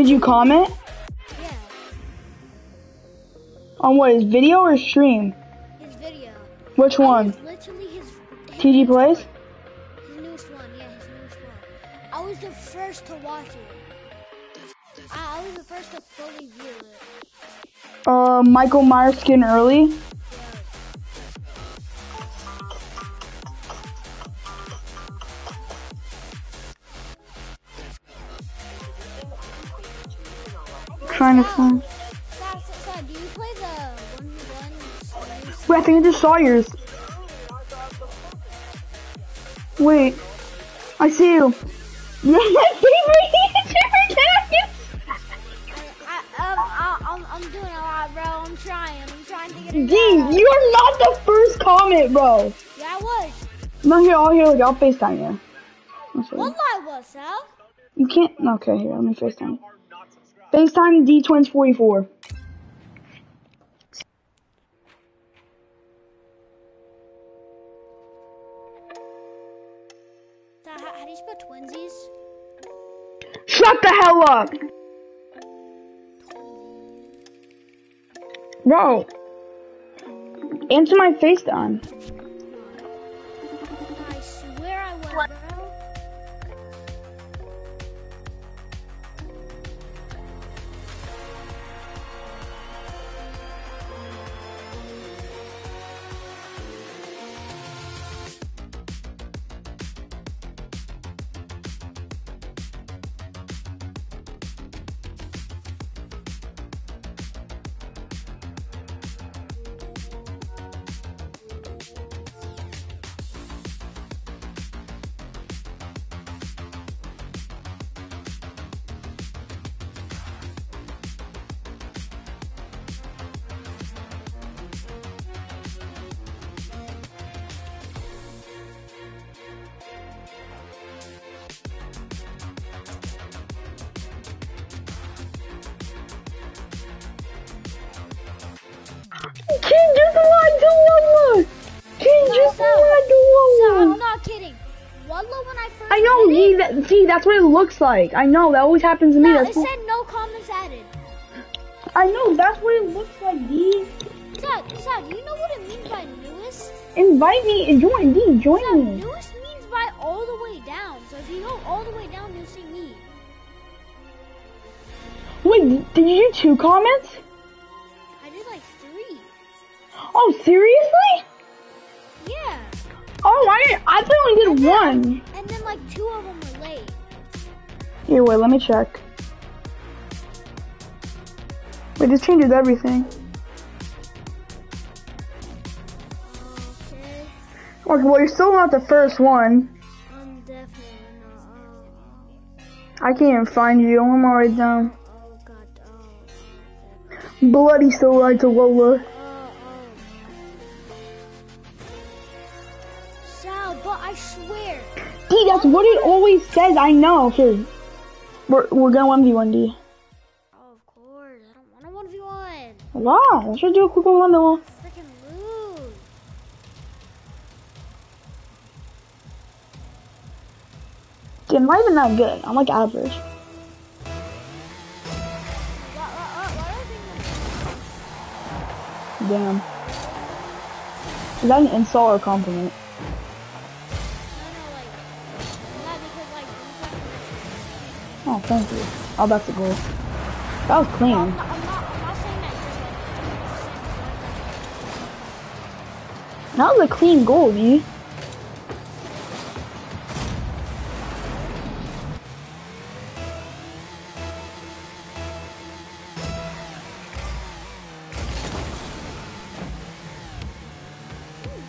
Did you comment Yeah, on what his video or stream? his video. Which I one? literally his, his TG plays. His newest one, yeah, his newest one. I was the first to watch it. I, I was the first to fully view it. Uh, Michael Myers skin early. Trying to find. Wait, I think I just saw yours. Wait, I see you. You're my favorite YouTuber. I, I, I, I'm, doing a lot, bro. I'm trying. I'm trying to get it. D, you're not the first comment, bro. Yeah, I was. No, here, I'll here, look, I'll FaceTime you. You. What I was, Sal? You can't. Okay, here, let me FaceTime. FaceTime D Twins 44. How, how do you spell twinsies? Shut the hell up! Bro. Answer my FaceTime. I swear I was, that's what it looks like. I know, that always happens to me. That's it what, said no comments added. I know, that's what it looks like, D. Sal, do you know what it means by newest? Invite me and join, D, join Sal, me. newest means by all the way down. So if you go all the way down, you'll see me. Wait, did you do two comments? I did like three. Oh, seriously? Yeah. Oh, I I only did one. And then like two of them. Here, wait, let me check. Wait, this changes everything. Okay. Okay, well, you're still not the first one. I'm definitely not. Oh, I can't even find you. I'm already down. oh, god. Oh. Bloody still lied to Lola. Sal, but I swear. D, that's what it always says. I know. Here, we're we're gonna one v one D. Oh, of course. I don't want a 1v1. Wow, let's just do a quick one one though. Freaking lose. I'm not even that good. I'm like average. Damn. Is that an insult or compliment? Oh, thank you. Oh, that's a goal. That was clean. I'm not, I'm not, I'm not that That was a clean goal, D.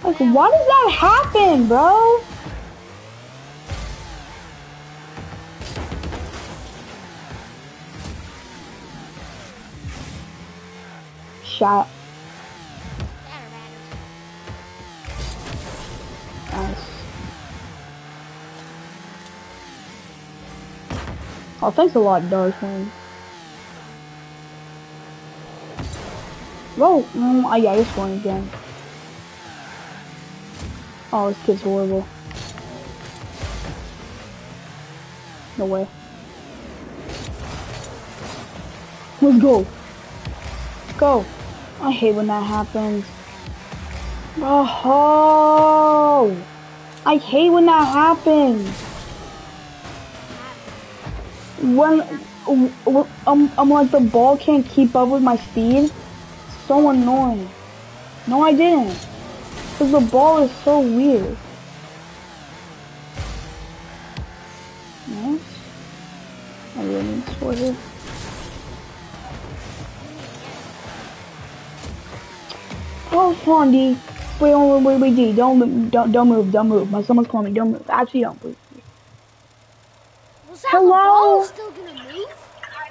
Like, why does that happen, bro? Shot. Nice. Oh, thanks a lot, Darkwing. Whoa! Mm, oh, yeah, you're scoring again. Oh, this kid's horrible. No way. Let's go. Go. I hate when that happens. Oh, I hate when that happens. When um, I'm like the ball can't keep up with my speed. So annoying. No, I didn't. Cause the ball is so weird. Nice. I really need to score here. Fondy. Wait, wait, wait, wait, D. Don't, don't, don't move, don't move. My someone's calling me. Don't move. Actually, don't, move. Hello? Still gonna move?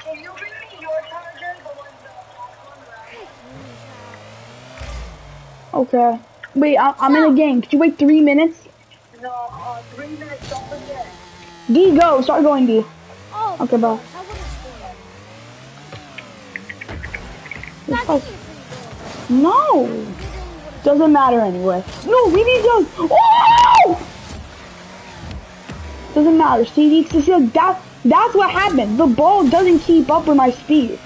Can you bring me your charger, the one, the Okay. Wait, I, am in a game. Could you wait three minutes? No, uh, three minutes. Don't forget. D, go. Start going, D. Oh. Okay, bye. No. Doesn't matter anyway. No, we need to. Oh! Doesn't matter. See, that that's what happened. The ball doesn't keep up with my speed.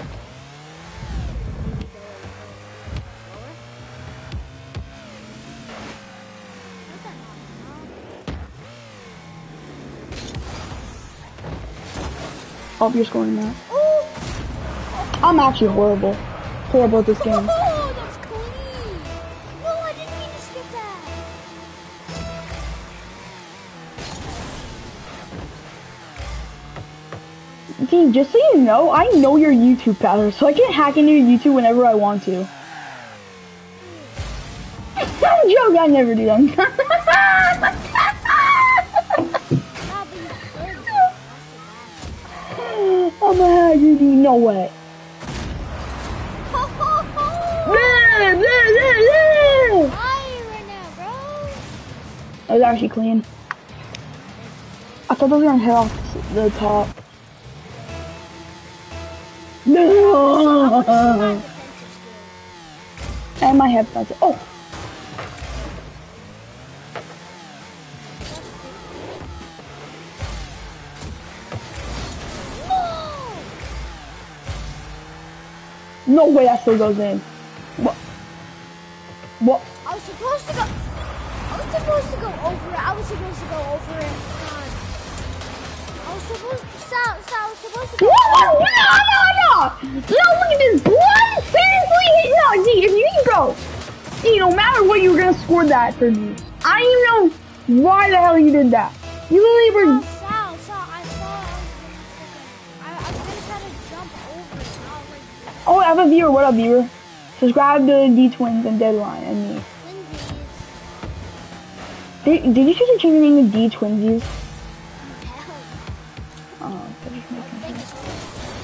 Oh, you're scoring now. I'm actually horrible. Horrible at this game. Just so you know, I know your YouTube password, so I can hack into your YouTube whenever I want to. I'm joking, I never do that. I'm a hacker, Dean, no way. That was actually clean. I thought those were gonna hit off the top. No! And my headphones. Oh! No way that still goes in. What? What? I was supposed to go. I was supposed to go over it. I was supposed to go over it I was supposed to stop, stop, was supposed to go. No, no, no, no! No, look at this blood! Seriously? No, D, if you bro. D, no matter what, you were gonna score that for me. I don't even know why the hell you did that. You literally were. Oh, Sal, Sal, I thought I was I, I gonna try to jump over. Oh, I have a viewer. What up, viewer? Subscribe to D Twins and Deadline and me. Did, did you choose to change the name to D Twinsies?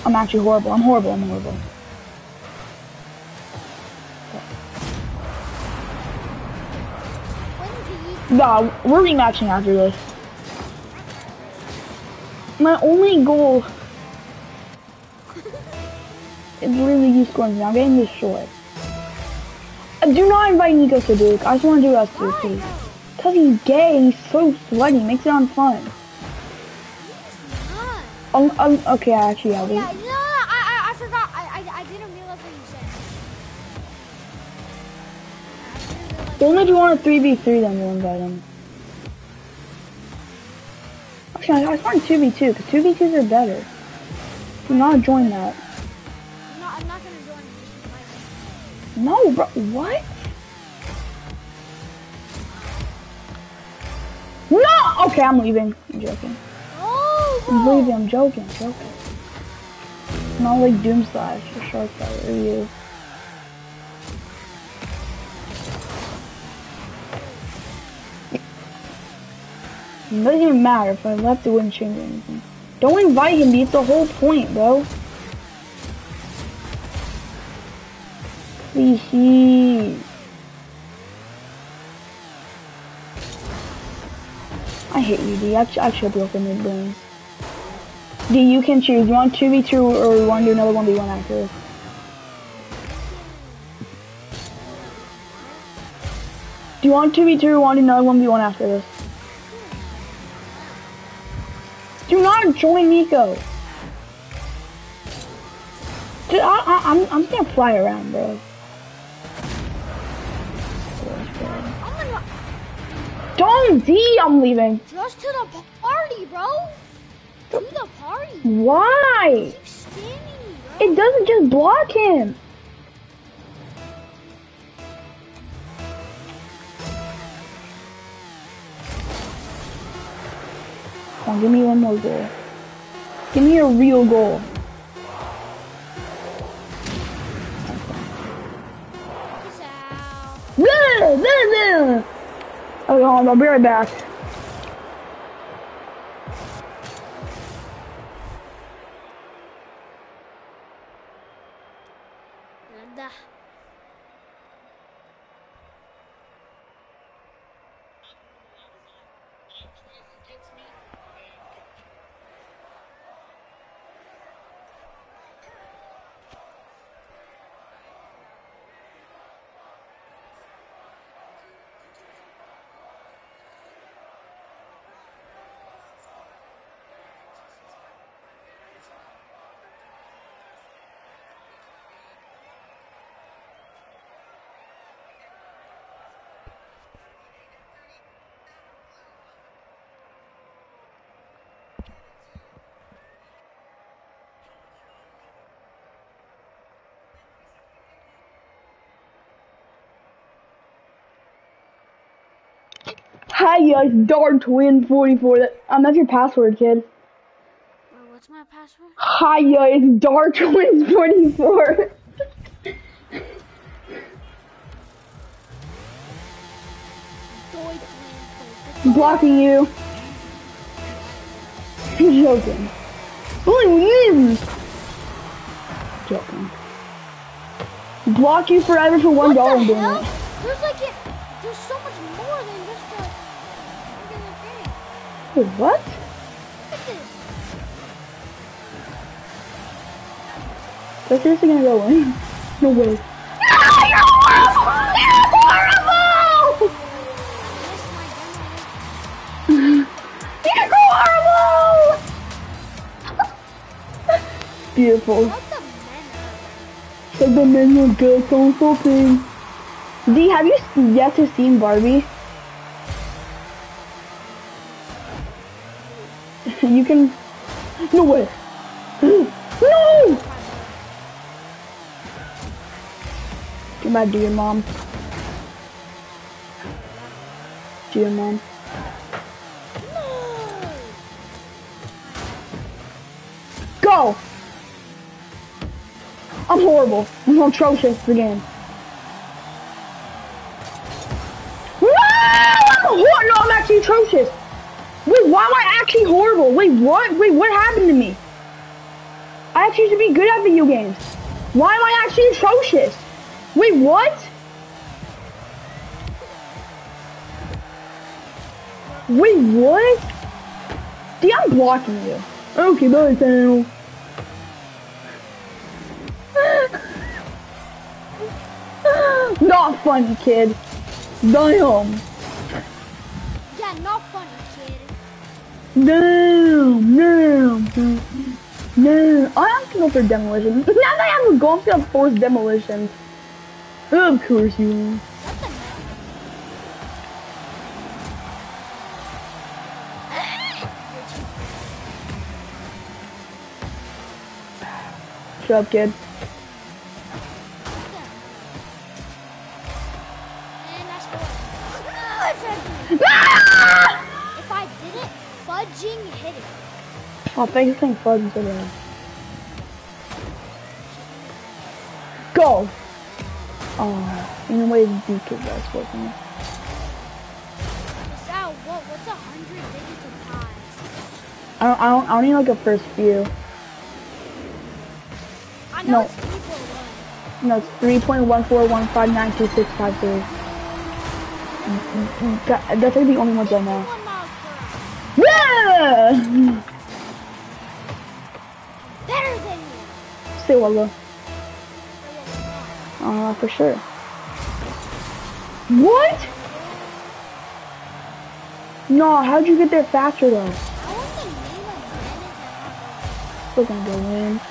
I'm actually horrible. I'm horrible. I'm horrible. Nah, we're rematching after this. My only goal is literally you scoring. Now I'm getting this short. Uh, do not invite Nico to Duke. I just want to do us two, please. Cause he's gay he's so sweaty. Makes it unfun. Um, um, okay, actually, yeah. Yeah, no, I, I, I forgot. I, I, I didn't realize what you said. Only if you want a 3v3, then you'll invite him. Actually, I, I find 2v2, because 2v2s are better. Do not join that. No, I'm not gonna join. No, bro, what? No! Okay, I'm leaving. I'm joking. I'm leaving, I'm joking, I'm joking. Not like Doom Slash or Shark Fight or you. It doesn't even matter if I left it wouldn't change anything. Don't invite him, it's the whole point, bro. Please. I hate you, D. I, I should be open mid brains. D, you can choose. You want 2v2 or you want to do another 1v1 after this? Do you want 2v2 or want to another 1v1 after this? Do not join Nico. Dude, I I'm, I'm just gonna fly around, bro. Don't D, I'm leaving. just to the party, bro. To the party. Why? It doesn't just block him. Come on, give me one more goal. Give me a real goal. Blah, blah, blah. Okay, hold on, I'll be right back. Hi guys, Dark Twin 44. That, um, that's your password, kid. Wait, what's my password? Hi guys, Dark Twin 44. Doy twin. Blocking you. Joking. Bully you. Joking. Block you forever for one What dollar the hell? What? Seriously gonna go in? No way. Beautiful. Like the men will go so something. D, have you yet to seen Barbie? You can. No way. no! Get mad dear mom. Your mom. No. Go! I'm horrible. I'm atrocious again. No! I'm hor- no, I'm actually atrocious. Wait, why am I actually horrible? Wait, what? Wait, what happened to me? I actually used to be good at video games. Why am I actually atrocious? Wait, what? Wait, what? D, I'm blocking you. Okay, bye, Daniel. Not funny, kid. Damn. Yeah, No, no, no. I have to go for demolition. Now that I have a I'm gonna force demolition. Of course you manner? Shut up, kid. Oh, thank you for saying fuzz instead of Go! Oh, in a way, the kid that's working. What, what's a hundred digits of pi? I don't, I don't, I don't need like a first few. I know No. it's equal one. No, it's 3.141592653. Mm, mm, mm, that, that's like the only ones I know. One miles per hour. Yeah! Say? Or Uh, for sure. What? No, how'd you get there faster though? Still gonna go in.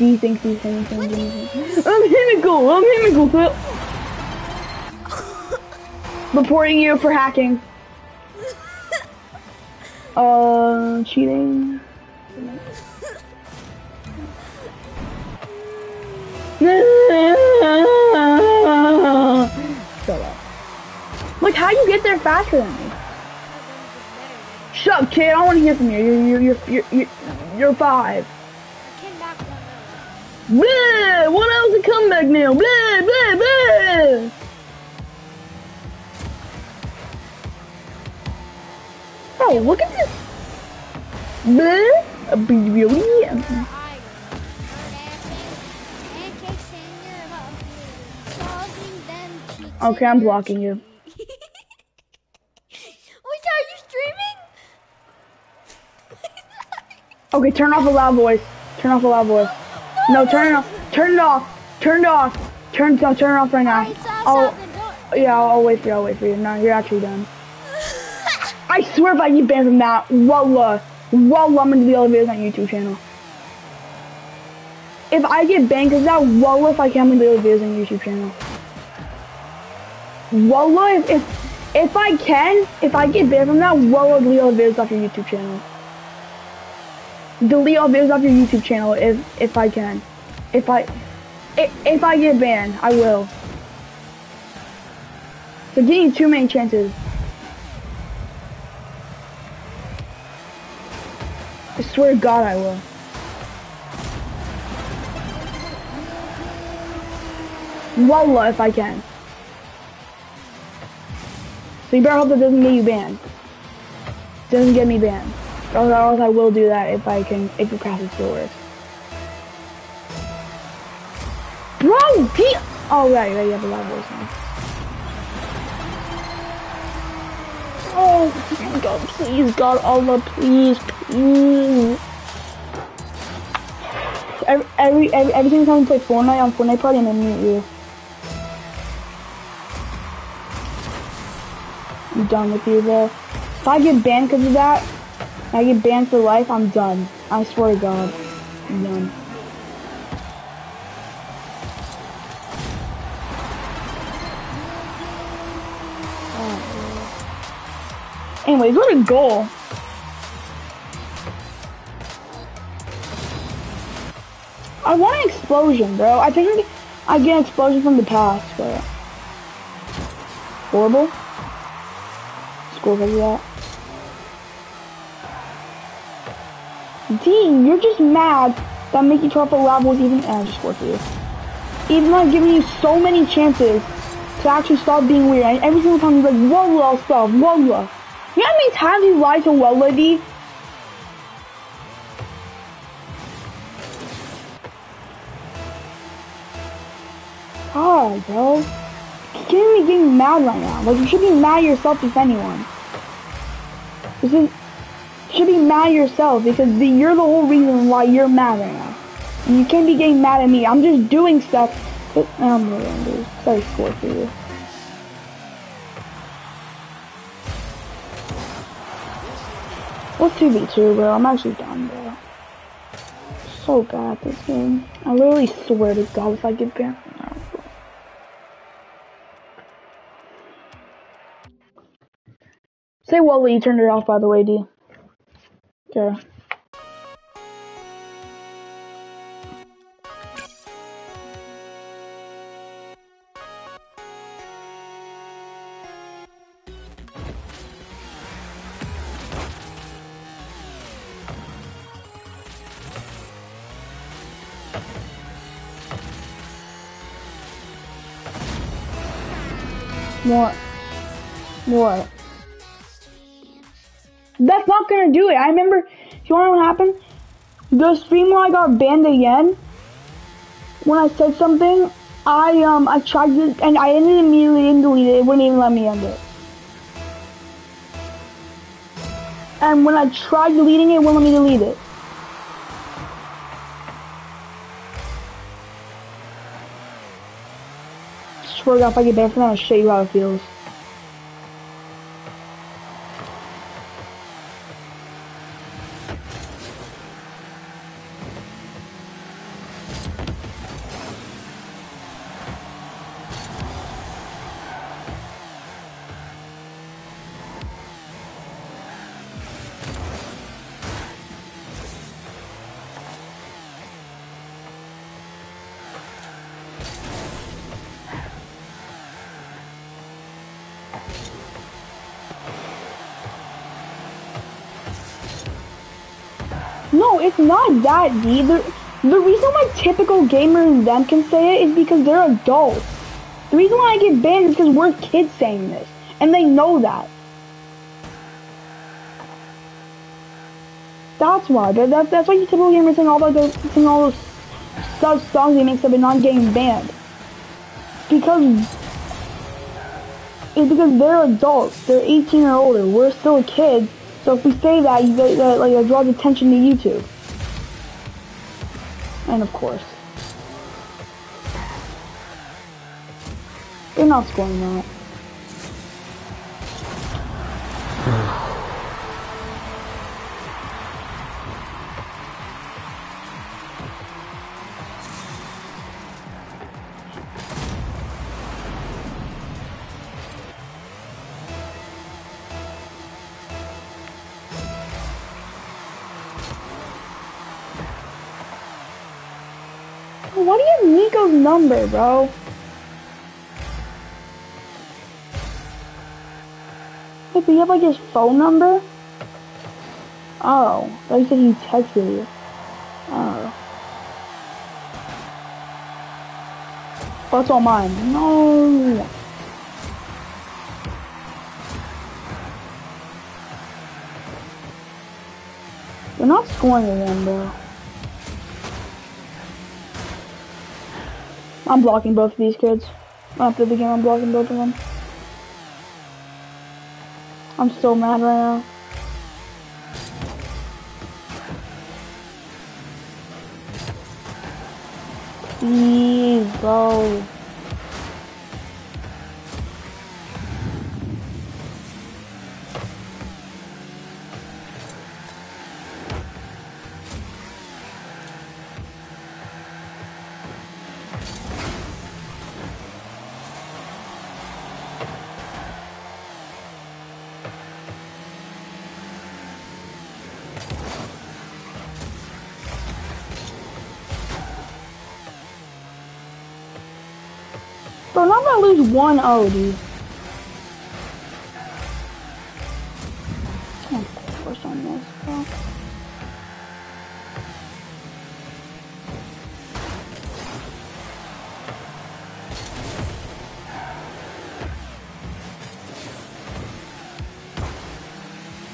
D thinks he's saying something. I'm Himical! I'm Himical! Phil. Reporting you for hacking. Uh, cheating. Shut up. Like, how you get there faster than me? Shut up, kid. I don't want to hear from you. You're, you're, you're, you're, you're five. Blah! What else a comeback now? Blah, blah, blah! Oh, look at this. Blah! A beauty. I pancakes in your mouth. Causing them cheeks. Okay, I'm blocking you. Wait, are you streaming? Okay, turn off the loud voice. Turn off the loud voice. No, turn it off. Turn it off. Turn it off. Turn, no, turn it off right now. Oh, oh don't. yeah, I'll, I'll wait for you. I'll wait for you. No, you're actually done. I swear if I get banned from that, wallah, wallah, I'm gonna do the other videos on YouTube channel. If I get banned because that, wallah, if I can, I'm gonna do the videos on YouTube channel. Wallah, if, if, if I can, if I get banned from that, wallah, delete all the videos off your YouTube channel. Delete all videos off your YouTube channel if, if I can. If I, if, I get banned, I will. So give you too many chances. I swear to God I will. Wallah if I can. So you better hope that doesn't get you banned. Doesn't get me banned. Or I will do that if I can, if the craft still works. Bro, he, oh right, right, you have a lot of voice now. Oh, God, please, God, Allah, please, please. Every, every, every, every time I play Fortnite on Fortnite Party, I'm gonna mute you. I'm done with you, bro. If I get banned because of that, I get banned for life, I'm done. I swear to God, I'm done. Anyways, what a goal. I want an explosion, bro. I think I get an explosion from the past, but horrible. Because of that. D, you're just mad that Mickey Truffle Lab was even. Eh, I just for you. Even though I've given you so many chances to actually stop being weird, and every single time you're like, Wallah stuff, Wallah. You know how many times you lied to Wallah, D? God, bro. You can't be getting mad right now. Like, you should be mad yourself if anyone. This is, should be mad yourself because the, you're the whole reason why you're mad right now. And you can't be getting mad at me. I'm just doing stuff. But, I'm really do. Sorry, score for you. What's 2v2, bro? I'm actually done, bro. So bad this game. I literally swear to God if I get banned. Say Wally, you turned it off by the way, D. What? The stream where I got banned again, when I said something, I um I tried to and I ended immediately and deleted it. It wouldn't even let me end it. And when I tried deleting it, it wouldn't let me delete it. Swear to God, if I get banned from that, I'll show you how it feels. It's not that deep. The, the reason why typical gamers them can say it is because they're adults. The reason why I get banned is because we're kids saying this. And they know that. That's why. That, that, that's why you typical gamers sing all those, sing all those such songs they make up and not getting banned. Because it's because they're adults. They're 18 or older. We're still kids. So if we say that, you, that, that uh, like, it draws attention to YouTube. And of course. They're not scoring that. Number, bro? Hey, but you have like his phone number? Oh, I said he texted you. Oh. oh That's all mine. No. You're not scoring again, bro. I'm blocking both of these kids. After the game, I'm blocking both of them. I'm so mad right now. Please, bro. Oh, bro, I'm gonna lose 1-0, dude. Can't on this.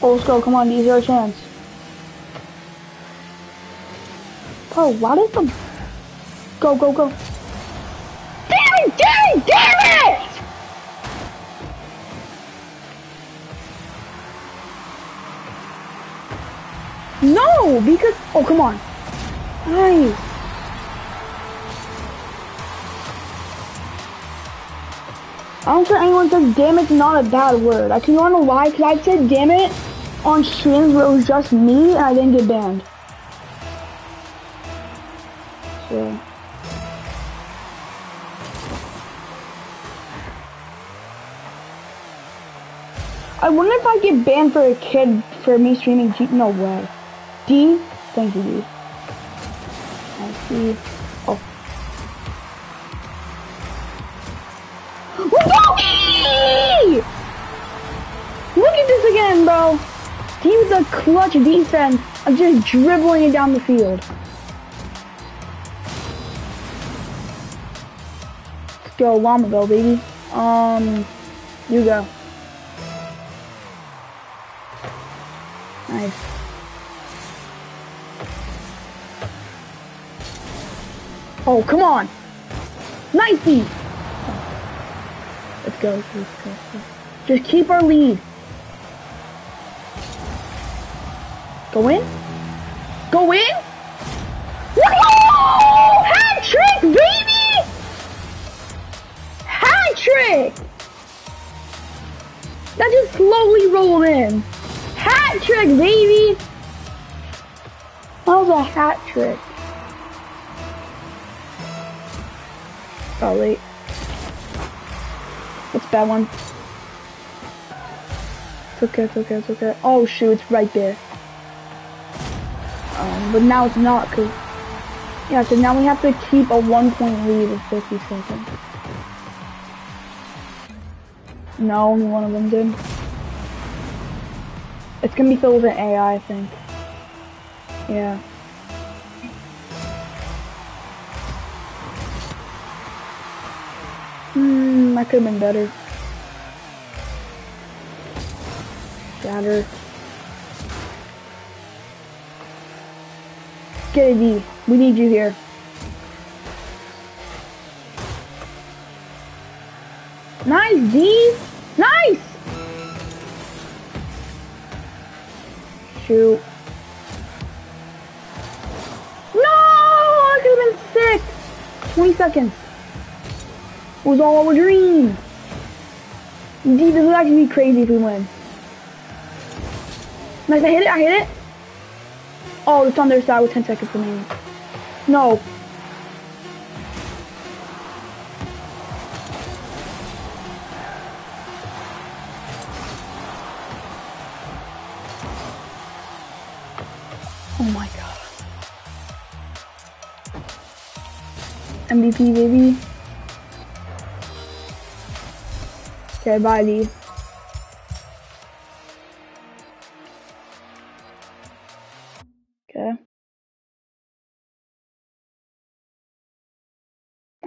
Oh, let's go. Come on, these are our chance. Bro, why does the... Go, go, go. No, because... Oh, come on. Nice. I don't care anyone says damn it's not a bad word. I can you know why? Because I said damn it on streams where it was just me and I didn't get banned. So... I wonder if I get banned for a kid for me streaming G- no way. D? Thank you, D. I see. Oh. Look at this again, bro. D with a clutch defense of just dribbling it down the field. Let's go, Lamaville, baby. Um, you go. Nice. Oh, come on. Nicey. Let's go, let's go. Just keep our lead. Go in. Go in. Hat trick, baby! Hat trick! That just slowly rolled in. Hat trick, baby! That was a hat trick. Oh, late. That's a bad one. It's okay, it's okay, it's okay. Oh shoot, it's right there. Um, but now it's not, cause... Yeah, so now we have to keep a one point lead with 50 seconds. No, only one of them did. It's gonna be filled with an AI, I think. Yeah. Hmm, that could have been better. Shatter. Get a D. We need you here. Nice, D. Nice. Shoot. No, I could have been sick. 20 seconds. Was all a dream. D, this would actually be crazy if we win. Nice, I hit it, I hit it. Oh, it's on their side with 10 seconds remaining. No. Oh my god. MVP, baby. Okay, bye, Lee. Okay.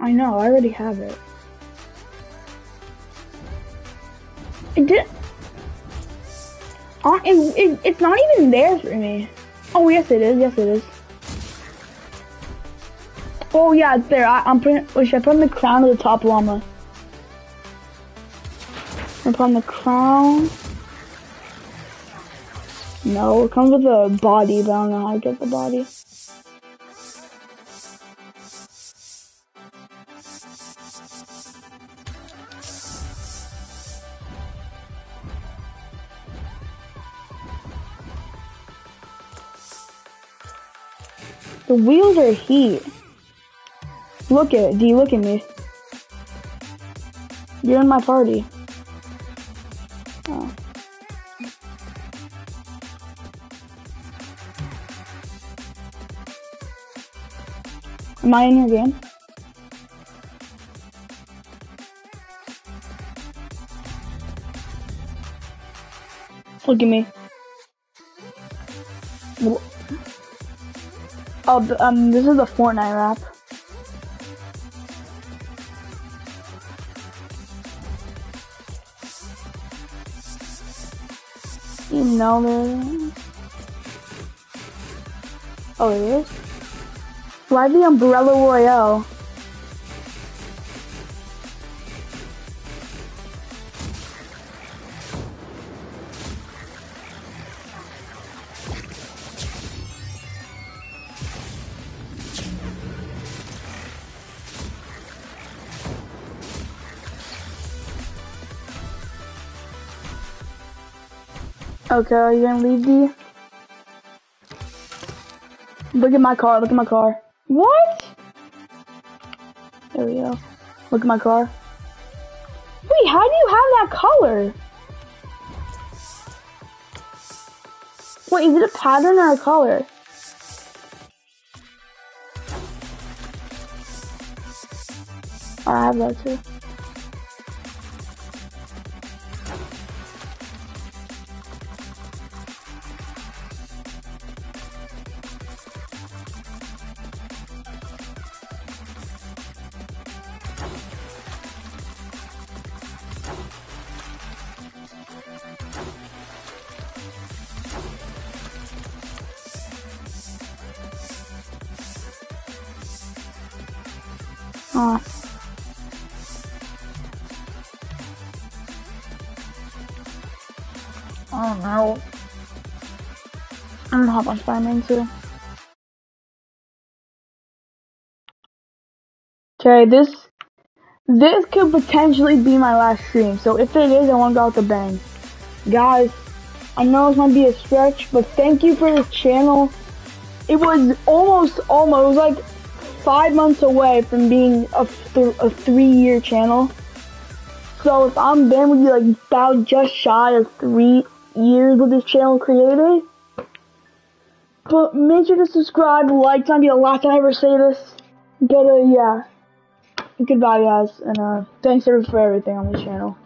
I know, I already have it. It did. Uh, it, it, it's not even there for me. Oh, yes it is, yes it is. Oh yeah, it's there. I, I'm putting, oh, should I put on the crown of the top llama? Put on the crown. No, it comes with a body, but I don't know how to get the body. The wheels are heat. Look at do you look at me. You're in my party. Am I in your game? Look at me. Oh, um, this is a Fortnite rap. You know that. Oh, it is? Why the Umbrella Royale? Okay, are you gonna leave the? Look at my car, look at my car. What? There we go. Look at my car. Wait, how do you have that color? Wait, is it a pattern or a color? Oh, I have that too. Oh. No. I'm gonna hop on Spider-Man too. Okay, this this could potentially be my last stream. So if it is, I want to go out the bang. Guys, I know this might be a stretch, but thank you for this channel. It was almost, almost, like five months away from being a, th- a three-year channel. So if I'm done with you like about just shy of three years with this channel created. But make sure to subscribe, like, it's not be the last time I ever say this. But uh, yeah. Goodbye guys, and uh, thanks for everything on the channel.